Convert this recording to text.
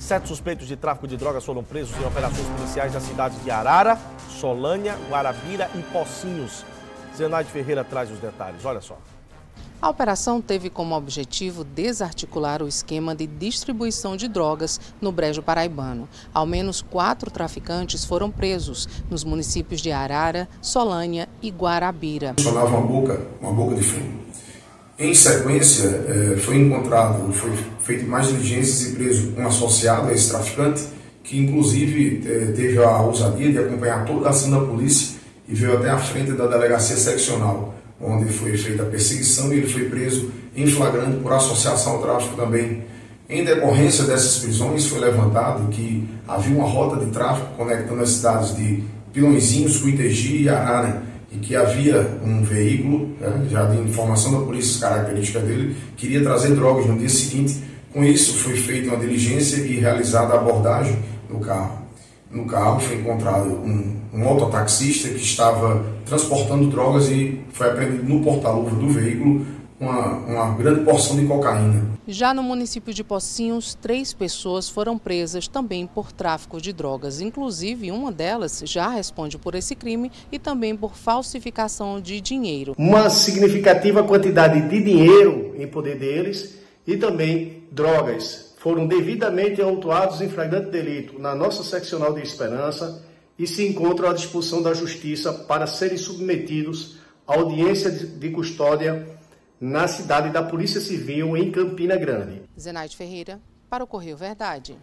Sete suspeitos de tráfico de drogas foram presos em operações policiais nas cidades de Arara, Solânia, Guarabira e Pocinhos. Zenaide Ferreira traz os detalhes. Olha só. A operação teve como objetivo desarticular o esquema de distribuição de drogas no Brejo Paraibano. Ao menos quatro traficantes foram presos nos municípios de Arara, Solânia e Guarabira. Funcionava uma boca, uma boca de fumo. Em sequência, eh, foi encontrado, foi feito mais diligências e preso um associado a esse traficante, que inclusive eh, teve a ousadia de acompanhar toda a ação da polícia e veio até a frente da delegacia seccional onde foi feita a perseguição e ele foi preso em flagrante por associação ao tráfico também. Em decorrência dessas prisões, foi levantado que havia uma rota de tráfico conectando as cidades de Pilõezinhos, Cuitegi e Arara, e que havia um veículo, né, já de informação da polícia, as características dele, queria trazer drogas no dia seguinte. Com isso, foi feita uma diligência e realizada a abordagem no carro. No carro foi encontrado um, um mototaxista que estava transportando drogas e foi apreendido no porta-luva do veículo uma, uma, grande porção de cocaína. Já no município de Pocinhos, três pessoas foram presas também por tráfico de drogas. Inclusive, uma delas já responde por esse crime e também por falsificação de dinheiro. Uma significativa quantidade de dinheiro em poder deles e também drogas foram devidamente autuados em flagrante delito na nossa seccional de Esperança e se encontram à disposição da Justiça para serem submetidos à audiência de custódia na cidade da Polícia Civil em Campina Grande. Zenaide Ferreira, para o Correio Verdade.